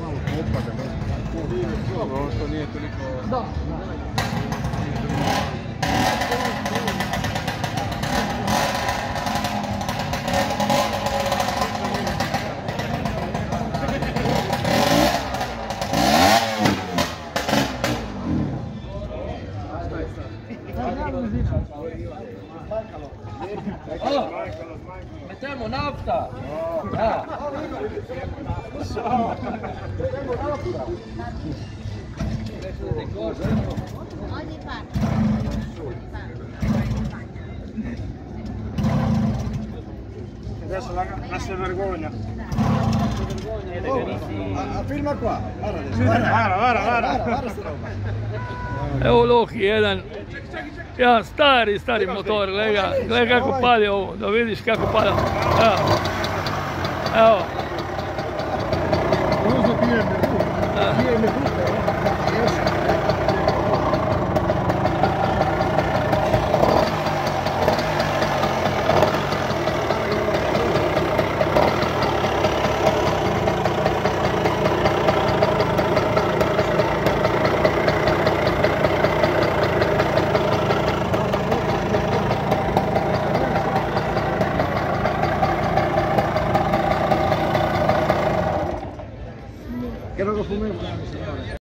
malo popada, ne znam. Dobro, ovo to nije toliko... Da, smancalo. Oh, smancalo. Mettiamo nafta. No. Ah. No. Mettiamo nafta. Adesso la, la si vergogna. Oh, a, a firma qua. Guarda, guarda, guarda. guarda, guarda, guarda. Evo eh, oh, jedan stari, stari motor, gledaj ga, gledaj kako pali ovo, da vidiš kako pada. Evo, evo, Uso yapılmıyor mu?